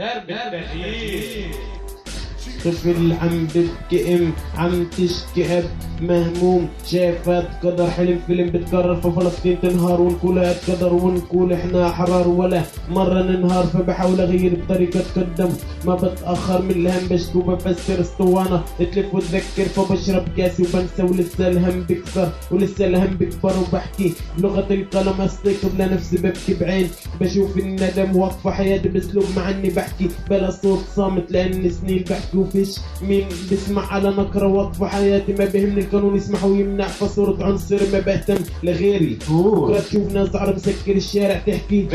Herbert Ferri. طفل عم بتكئم عم تشكي اب مهموم شافت قدر حلم فيلم بتكرر ففلسطين تنهار ونقول قدر ونقول إحنا احرار ولا مرة ننهار. فبحاول أغير بطريقة تقدم ما بتأخر من الهم. بشكو بفسر أسطوانة تلف وتذكر فبشرب كاسي وبنسى ولسه الهم بكثر ولسه الهم بكبر وبحكي بلغة القلم استيقظ لنفسي ببكي بعين. بشوف الندم واقفة حياتي بأسلوب مع إني بحكي. بلا صوت صامت لاني سنين بحكي. وفيش مين بسمع على نقرة واقفة حياتي. ما بيهمني القانون يسمح ويمنع فصورة عنصر ما بهتم لغيري. بكرة تشوف ناس عرب مسكر الشارع تحكي.